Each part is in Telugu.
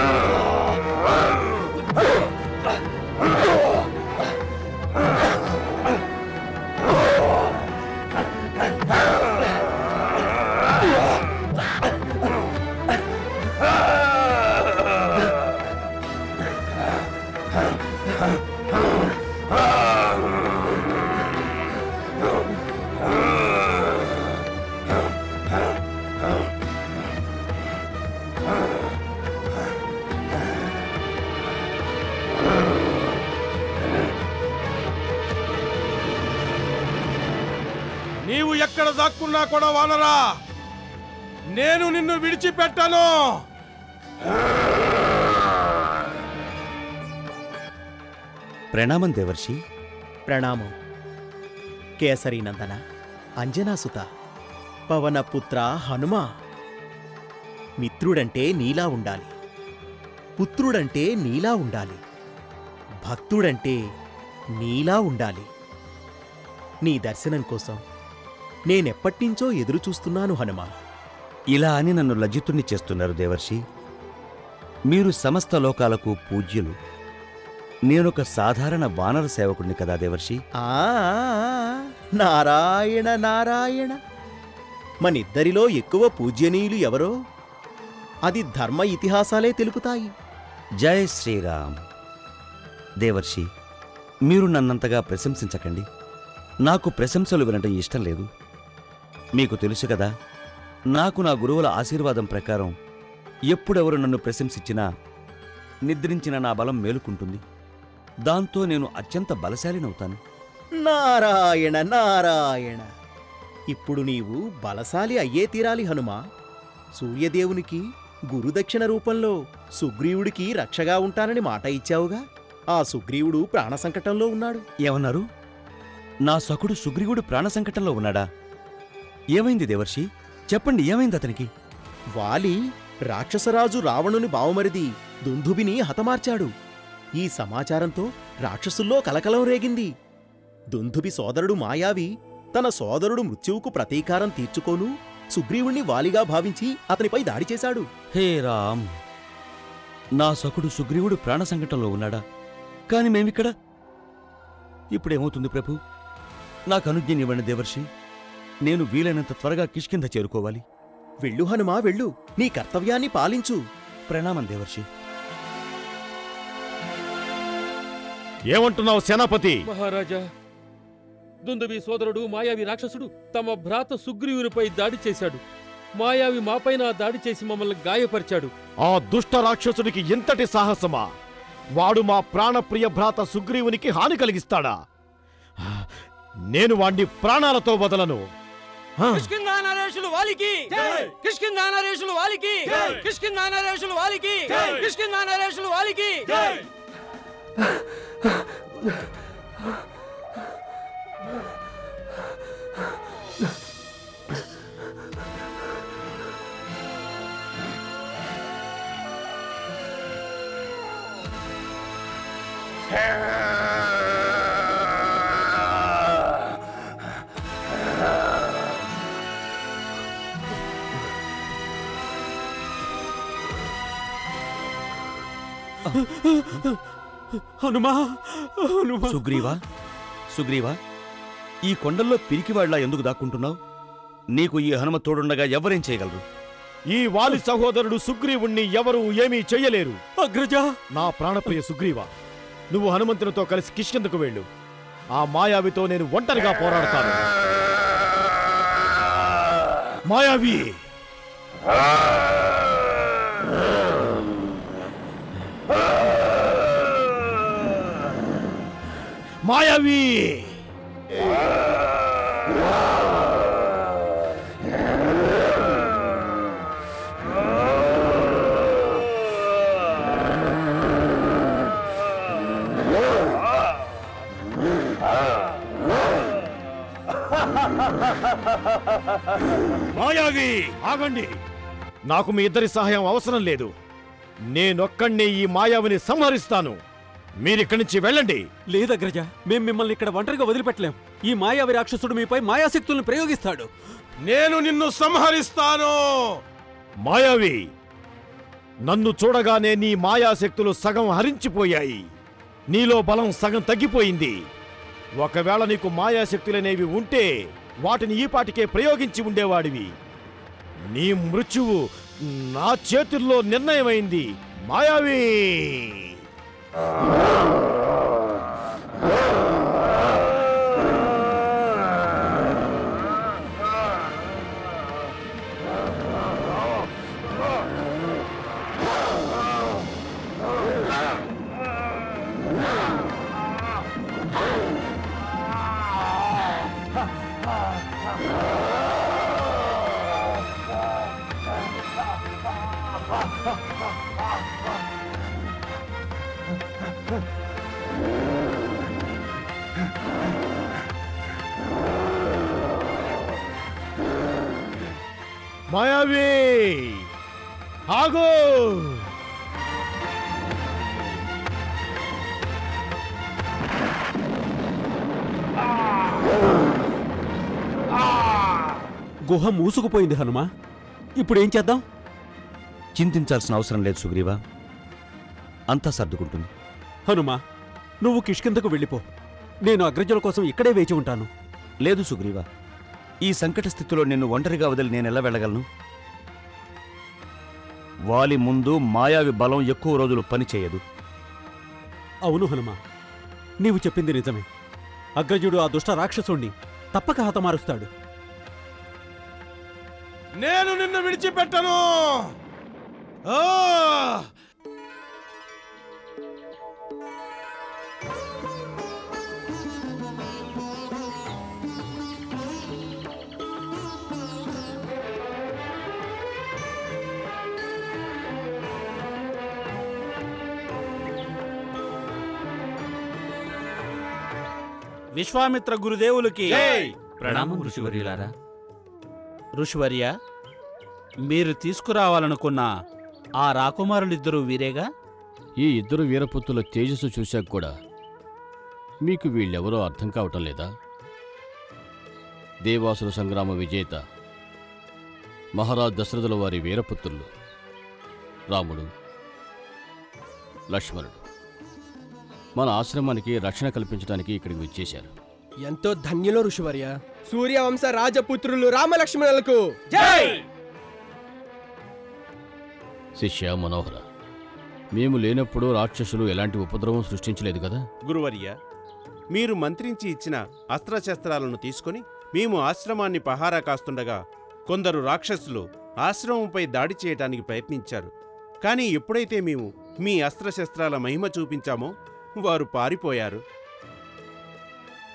Oh. నీవు ఎక్కడ దాక్కున్నా కూడా వానరా. నేను నిన్ను విడిచిపెట్టను. ప్రణామం దేవర్షి. ప్రణామం. కేసరీనందన అంజనాసుత పవనపుత్ర హనుమ. మిత్రుడంటే నీలా ఉండాలి. పుత్రుడంటే నీలా ఉండాలి. భక్తుడంటే నీలా ఉండాలి. నీ దర్శనం కోసం నేనెప్పటినుంచో ఎదురుచూస్తున్నాను హనుమ. ఇలా అని నన్ను లజ్జితుణ్ణి చేస్తున్నారు దేవర్షి. మీరు సమస్త లోకాలకు పూజ్యులు. నేనొక సాధారణ వానర సేవకుడిని కదా దేవర్షి. ఆ నారాయణ నారాయణ. మనిద్దరిలో ఎక్కువ పూజ్యనీయులు ఎవరో? అది ధర్మ ఇతిహాసాలే తెలుపుతాయి. జై శ్రీరామ్. దేవర్షి మీరు నన్నంతగా ప్రశంసించకండి. నాకు ప్రశంసలు వినటం ఇష్టం లేదు. మీకు తెలుసు కదా నాకు నా గురువుల ఆశీర్వాదం ప్రకారం ఎప్పుడెవరు నన్ను ప్రశంసించినా నిద్రించిన నా బలం మేలుకుంటుంది. దాంతో నేను అత్యంత బలశాలినవుతాను. నారాయణ నారాయణ! ఇప్పుడు నీవు బలశాలి అయ్యే తీరాలి హనుమా! సూర్యదేవునికి గురుదక్షిణ రూపంలో సుగ్రీవుడికి రక్షగా ఉంటానని మాట ఇచ్చావుగా? ఆ సుగ్రీవుడు ప్రాణ సంకటంలో ఉన్నాడు. ఏమన్నారు? నా సకుడు సుగ్రీవుడు ప్రాణ సంకటంలో ఉన్నాడా? ఏమైంది దేవర్షి? చెప్పండి ఏమైంది అతనికి? వాలి రాక్షసరాజు రావణుని బావమరిది దుందుబిని హతమార్చాడు. ఈ సమాచారంతో రాక్షసుల్లో కలకలం రేగింది. దుందుబి సోదరుడు మాయావి తన సోదరుడు మృత్యువుకు ప్రతీకారం తీర్చుకోను సుగ్రీవుణ్ణి వాలిగా భావించి అతనిపై దాడి చేశాడు. హే రామ్ నా సకుడు సుగ్రీవుడు ప్రాణ సంకటంలో ఉన్నాడా? కాని మేమిక్కడ? ఇప్పుడేమవుతుంది ప్రభు? నాకు అనుజ్ఞనివ్వండి దేవర్షి. నేను వీలైనంత త్వరగా కిష్కింద చేరుకోవాలి. వెళ్ళు హనుమా వెళ్ళు. నీ కర్తవ్యాన్ని పాలించు. ప్రణామం దేవర్షి. ఏమంటున్నావు సేనాపతి? మహారాజా దుందుబి సోదరుడు మాయావి రాక్షసుడు తమ భ్రాత సుగ్రీవునిపై దాడి చేశాడు. మాయావి మాపైన దాడి చేసి మమ్మల్ని గాయపరిచాడు. ఆ దుష్ట రాక్షసుడికి ఎంతటి సాహసమా? వాడు మా ప్రాణప్రియ భ్రాత సుగ్రీవునికి హాని కలిగిస్తాడా? నేను వాణ్ణి ప్రాణాలతో వదలను. హ! కిష్కిందానరేషులు వాలికి కిష్కిందానరేషులు వాలికి కిష్కిందానరేషులు వాలికి కిష్కిందానరేషులు వాలికి హనుమా హనుమా. సుగ్రీవా సుగ్రీవా ఈ కొండల్లో పిరికివాళ్ళా ఎందుకు దాక్కుంటున్నావు? నీకు ఈ హనుమ తోడుండగా ఎవరేం చేయగలరు? ఈ వాలి సహోదరుడు సుగ్రీవుణ్ణి ఎవరూ ఏమీ చెయ్యలేరు. అగ్రజా! నా ప్రాణప్రియ సుగ్రీవ నువ్వు హనుమంతునితో కలిసి కిష్కిందకు వెళ్ళు. ఆ మాయావితో నేను ఒంటరిగా పోరాడతాను. మాయావి! మాయావి. మాయావి ఆగండి. నాకు మీ ఇద్దరి సహాయం అవసరం లేదు. నేనొక్కడినే ఈ మాయావిని సంహరిస్తాను. మీరిక్కడి నుంచి వెళ్ళండి లేదగ్రజ మేం మిమ్మల్ని ఇక్కడ ఒంటరిగా వదిలిపెట్టలేం. ఈ మాయావి రాక్షసుడు మీపై మాయాశక్తులను ప్రయోగిస్తాడు. నేను నిన్ను సంహరిస్తాను. మాయావి నన్ను చూడగానే నీ మాయాశక్తులు సగం హరించిపోయాయి. నీలో బలం సగం తగ్గిపోయింది. ఒకవేళ నీకు మాయాశక్తులనేవి ఉంటే వాటిని ఈపాటికే ప్రయోగించి ఉండేవాడివి. నీ మృత్యువు నా చేతుల్లో నిర్ణయమైంది. మాయావి! Ah. మాయావి! ఆగో! గుహ మూసుకుపోయింది హనుమా. ఇప్పుడు ఏం చేద్దాం? చింతించాల్సిన అవసరం లేదు సుగ్రీవా. అంతా సర్దుకుంటుంది. హనుమా నువ్వు కిష్కిందకు వెళ్ళిపో. నేను అగ్రజుల కోసం ఇక్కడే వేచి ఉంటాను. లేదు సుగ్రీవా. ఈ సంకట స్థితిలో నిన్ను ఒంటరిగా వదిలి నేను ఎలా వెళ్ళగలను? వాలి ముందు మాయావి బలం ఎక్కువ రోజులు పనిచేయదు అవును హనుమా నీవు చెప్పింది నిజమే. అగ్రజుడు ఆ దుష్ట రాక్షసుణ్ణి తప్పక హతమారుస్తాడు. నేను నిన్ను విడిచిపెట్టను. విశ్వామిత్ర గురుదేవులకి ప్రణామం ఋషివర్యులారా. ఋషివర్య మీరు తీసుకురావాలనుకున్న ఆ రాకుమారులిద్దరూ వీరేగా? ఈ ఇద్దరు వీరపుత్రుల తేజస్సు చూశాక కూడా మీకు వీళ్ళెవరో అర్థం కావటం లేదా? దేవాసుర సంగ్రామ విజేత మహారాజ్ దశరథుల వారి వీరపుత్రులు రాముడు లక్ష్మణుడు. మన ఆశ్రమానికి రక్షణ కల్పించడానికి ఇక్కడికి వచ్చేశారు. ఎంతో ధన్యులో ఋషివర్య. సూర్యవంశ రాజపుత్రులు రామలక్ష్మణులకు. శిష్య మనోహర మేము లేనప్పుడు రాక్షసులు ఎలాంటి ఉపద్రవం సృష్టించలేదు కదా? గురువర్య మీరు మంత్రించి ఇచ్చిన అస్త్రశస్త్రాలను తీసుకొని మేము ఆశ్రమాన్ని పహారా కాస్తుండగా కొందరు రాక్షసులు ఆశ్రమంపై దాడి చేయటానికి ప్రయత్నించారు. కానీ ఎప్పుడైతే మేము మీ అస్త్రశస్త్రాల మహిమ చూపించామో వారు పారిపోయారు.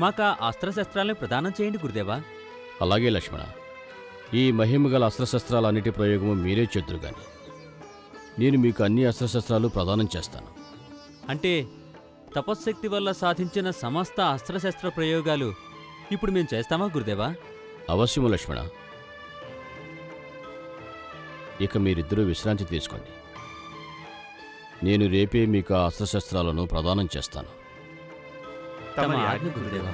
మాకా అస్త్రశస్త్రాలను ప్రదానం చేయండి గురుదేవా. అలాగే లక్ష్మణ. ఈ మహిమగల అస్త్రశస్త్రాలన్నిటి ప్రయోగము మీరే చేద్దరు గాని. నేను మీకు అన్ని అస్త్రశస్త్రాలు ప్రదానం చేస్తాను. అంటే తపశ్శక్తి వల్ల సాధించిన సమస్త అస్త్రశస్త్ర ప్రయోగాలు ఇప్పుడు మేము చేస్తామా గురుదేవా? అవశ్యము లక్ష్మణ. ఇక మీరిద్దరూ విశ్రాంతి తీసుకోండి. నేను రేపే మీకు ఆ అస్త్రశస్త్రాలను ప్రదానం చేస్తాను. తమ ఆజ్ఞ గురుదేవా.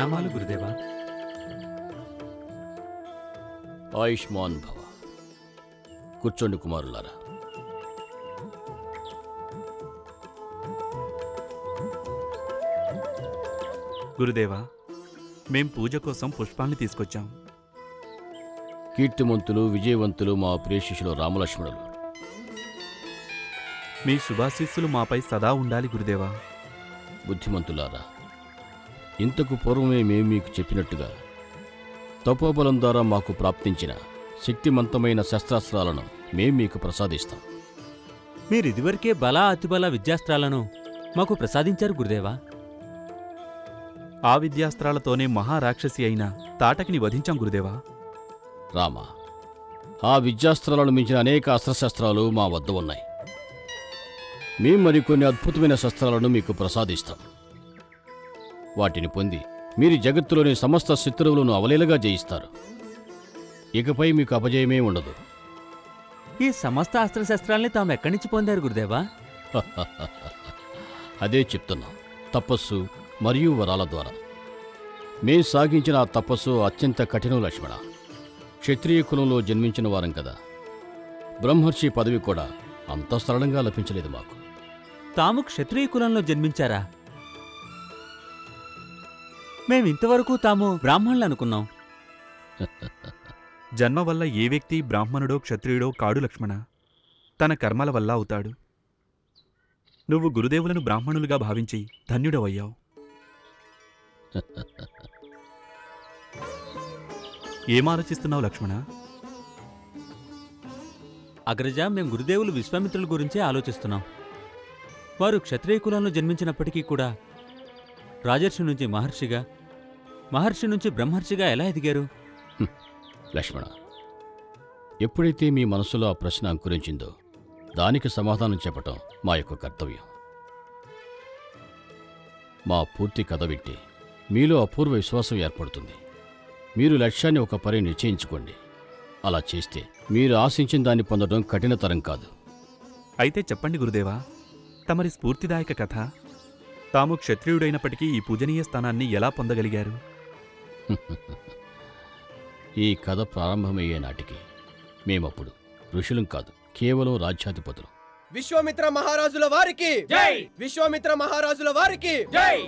ప్రణామాలు గురుదేవా. ఆయుష్మాన్ భవ. కూర్చోండి కుమారులారా. గురుదేవా మేం పూజ కోసం పుష్పాల్ని తీసుకొచ్చాం. కీర్తిమంతులు విజయవంతులు మా ప్రియశిష్యులు రామలక్ష్మణులు. మీ శుభాశీస్సులు మాపై సదా ఉండాలి గురుదేవా. బుద్ధిమంతులారా ఇంతకు పూర్వమే మేము మీకు చెప్పినట్టుగా తపోబలం ద్వారా మాకు ప్రాప్తించిన శక్తిమంతమైన శస్త్రాస్త్రాలను మేం మీకు ప్రసాదిస్తాం. మీరు ఇదివరకే బల అతిబల విద్యాస్త్రాలను మాకు ప్రసాదించారు గురుదేవా. ఆ విద్యాస్త్రాలతోనే మహారాక్షసి అయిన తాటకిని వధించాం గురుదేవా. రామ ఆ విద్యాస్త్రాలను మించిన అనేక అస్త్రశస్త్రాలు మా వద్ద ఉన్నాయి. మేం మరికొన్ని అద్భుతమైన శస్త్రాలను మీకు ప్రసాదిస్తాం. వాటిని పొంది మీరు జగత్తులోని సమస్త శత్రువులను అవలేలగా జయిస్తారు. ఇకపై మీకు అపజయమే ఉండదు. ఈ సమస్త అస్త్రశస్త్రాల్ని తాము ఎక్కడి నుంచి పొందారు గురుదేవా? అదే చెప్తున్నాం. తపస్సు మరియు వరాల ద్వారా. మేం సాగించిన ఆ తపస్సు అత్యంత కఠినం లక్ష్మణ. క్షత్రియ కులంలో జన్మించిన వారం కదా. బ్రహ్మర్షి పదవి కూడా అంత సరళంగా లభించలేదు మాకు. తాము క్షత్రియ కులంలో జన్మించారా? మేం ఇంతవరకు తాము బ్రాహ్మణులు అనుకున్నాం జన్మ వల్ల ఏ వ్యక్తి బ్రాహ్మణుడో క్షత్రియుడో కాడు లక్ష్మణ. తన కర్మల వల్ల అవుతాడు. నువ్వు గురుదేవులను బ్రాహ్మణులుగా భావించి ధన్యుడవయ్యావు. ఏం ఆలోచిస్తున్నావు లక్ష్మణ? అగ్రజ మేం గురుదేవులు విశ్వామిత్రుల గురించే ఆలోచిస్తున్నాం. వారు క్షత్రియ కులంలో జన్మించినప్పటికీ కూడా రాజర్షి నుంచి మహర్షిగా? మహర్షి నుంచి బ్రహ్మర్షిగా ఎలా ఎదిగారు? లక్ష్మణ ఎప్పుడైతే మీ మనసులో ఆ ప్రశ్న అంకురించిందో దానికి సమాధానం చెప్పటం మా యొక్క కర్తవ్యం. మా పూర్తి కథ వింటే మీలో అపూర్వ విశ్వాసం ఏర్పడుతుంది. మీరు లక్ష్యాన్ని ఒక పరి నిశ్చయించుకోండి. అలా చేస్తే మీరు ఆశించిన దాన్ని పొందడం కఠినతరం కాదు. అయితే చెప్పండి గురుదేవా తమరి స్ఫూర్తిదాయక కథ తాము క్షత్రియుడైనప్పటికీ ఈ పూజనీయ స్థానాన్ని ఎలా పొందగలిగారు ఈ కథ ప్రారంభమయ్యే నాటికి మేమప్పుడు ఋషులం కాదు కేవలం రాజ్యాధిపతులు విశ్వామిత్ర మహారాజుల వారికి జై! విశ్వామిత్ర మహారాజుల వారికి జై!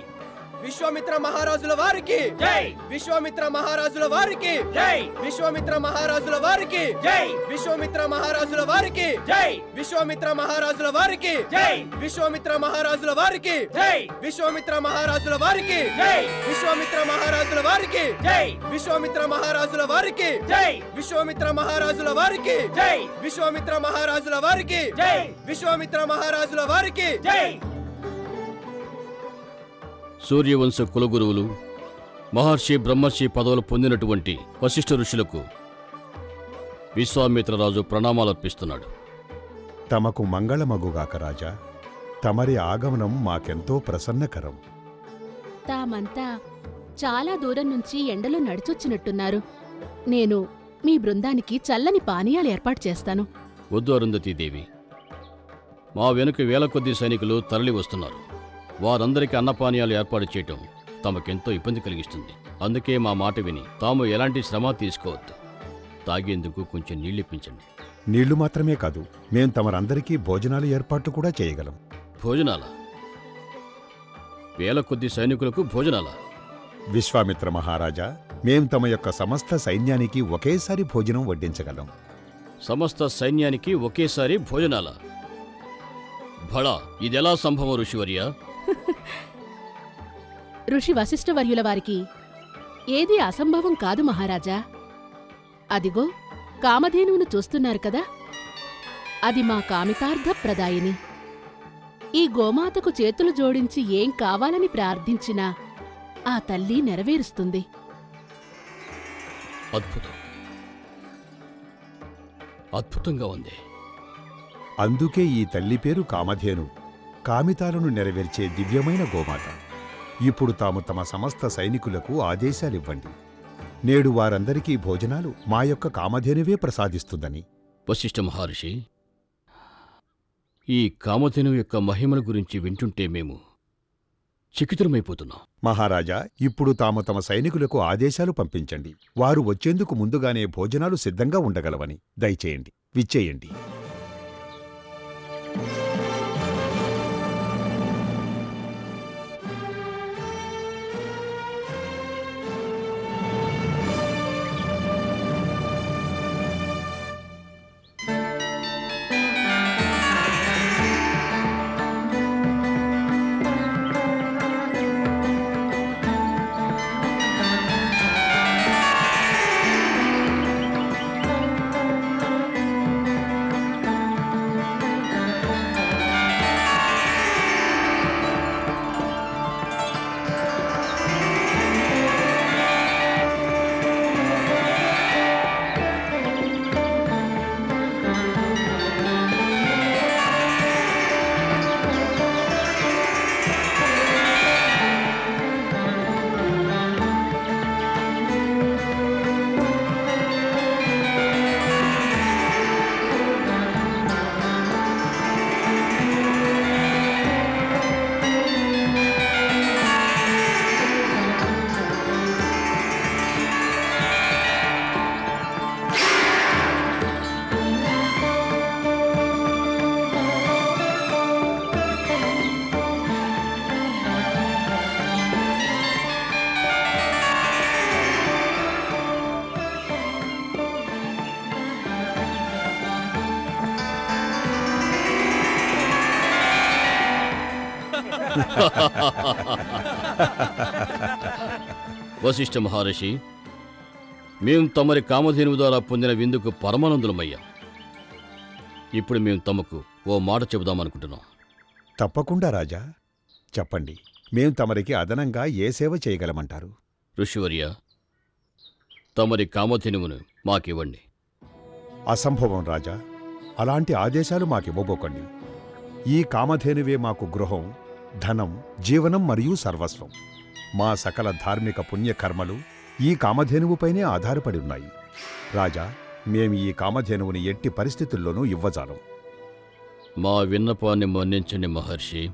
విశ్వామిత్ర మహారాజుల వారికి జై! విశ్వామిత్ర మహారాజుల వారికి జై! విశ్వామిత్ర మహారాజుల వారికి జై! విశ్వామిత్ర మహారాజుల వారికి జై! విశ్వామిత్ర మహారాజుల వారికి జై! విశ్వామిత్ర మహారాజుల వారికి జై! విశ్వామిత్ర మహారాజుల వారికి జై! విశ్వామిత్ర మహారాజుల వారికి జై! విశ్వామిత్ర మహారాజుల వారికి జై! విశ్వామిత్ర మహారాజుల వారికి జై! విశ్వామిత్ర మహారాజుల వారికి జై! విశ్వామిత్ర మహారాజుల వారికి జై! సూర్యవంశ కులగురువులు మహర్షి బ్రహ్మర్షి పదవులు పొందినటువంటి వశిష్ఠ ఋషులకు విశ్వామిత్రరాజు ప్రణామాలర్పిస్తున్నాడు తమకు మంగళమగుగాక రాజా తమరి ఆగమనం మాకెంతో ప్రసన్నకరం. తామంతా చాలా దూరం నుంచి ఎండలో నడిచొచ్చినట్టున్నారు. నేను మీ బృందానికి చల్లని పానీయాలు ఏర్పాటు చేస్తాను. వద్దు అరుంధతీదేవి మా వెనుక వేల కొద్ది సైనికులు తరలి వస్తున్నారు వారందరికీ అన్నపానీయాలు ఏర్పాటు చేయటం తమకెంతో ఇబ్బంది కలిగిస్తుంది. అందుకే మా మాట విని తాము ఎలాంటి శ్రమ తీసుకోవద్దు. తాగేందుకు కొంచెం నీళ్ళిప్పించండి. నీళ్ళు మాత్రమే కాదు మేం తమరందరికీ భోజనాలు ఏర్పాట్లు కూడా చేయగలం. భోజనాల? వేల కొద్ది సైనికులకు భోజనాల? విశ్వామిత్ర మహారాజా మేం తమ యొక్క సమస్త సైన్యానికి ఒకేసారి భోజనం వడ్డించగలం. సమస్త సైన్యానికి ఒకేసారి భోజనాల? భళా ఇదెలా సంభవం ఋషివర్య? ఋషి వశిష్ఠవర్యుల వారికి ఏదీ అసంభవం కాదు మహారాజా. అదిగో కామధేనువును చూస్తున్నారు కదా. అది మా కామితార్థ ప్రదాయిని ఈ గోమాతకు చేతులు జోడించి ఏం కావాలని ప్రార్థించినా ఆ తల్లి నెరవేరుస్తుంది. అద్భుతం. అద్భుతంగా ఉంది. అందుకే ఈ తల్లి పేరు కామధేను. కామితాలను నెరవేర్చే దివ్యమైన గోమాత. ఇప్పుడు తాము తమ సమస్త సైనికులకు ఆదేశాలివ్వండి. నేడు వారందరికీ భోజనాలు మా యొక్క కామధేనువే ప్రసాదిస్తుందని. వశిష్ఠ మహర్షి ఈ కామధేను యొక్క మహిమల గురించి వింటుంటే మేము చికితులమైపోతున్నాం మహారాజా ఇప్పుడు తాము తమ సైనికులకు ఆదేశాలు పంపించండి. వారు వచ్చేందుకు ముందుగానే భోజనాలు సిద్ధంగా ఉండగలవని. దయచేయండి. విచ్చేయండి. వశిష్ఠ మహర్షి మేం తమరి కామధేనువు ద్వారా పొందిన విందుకు పరమానందులమయ్యాం. ఇప్పుడు మేము తమకు ఓ మాట చెబుదామనుకుంటున్నాం. తప్పకుండా రాజా. చెప్పండి మేం తమరికి అదనంగా ఏ సేవ చేయగలమంటారు? ఋషివర్య తమరి కామధేనువును మాకివ్వండి. అసంభవం రాజా. అలాంటి ఆదేశాలు మాకివ్వబోకండి. ఈ కామధేనువే మాకు గృహం ధనం జీవనం మరియు సర్వస్వం. మా సకల ధార్మిక పుణ్యకర్మలు ఈ కామధేనువుపైనే ఆధారపడి ఉన్నాయి. రాజా మేము ఈ కామధేనువుని ఎట్టి పరిస్థితుల్లోనూ ఇవ్వజాలం. మా విన్నపాన్ని మన్నించండి మహర్షి.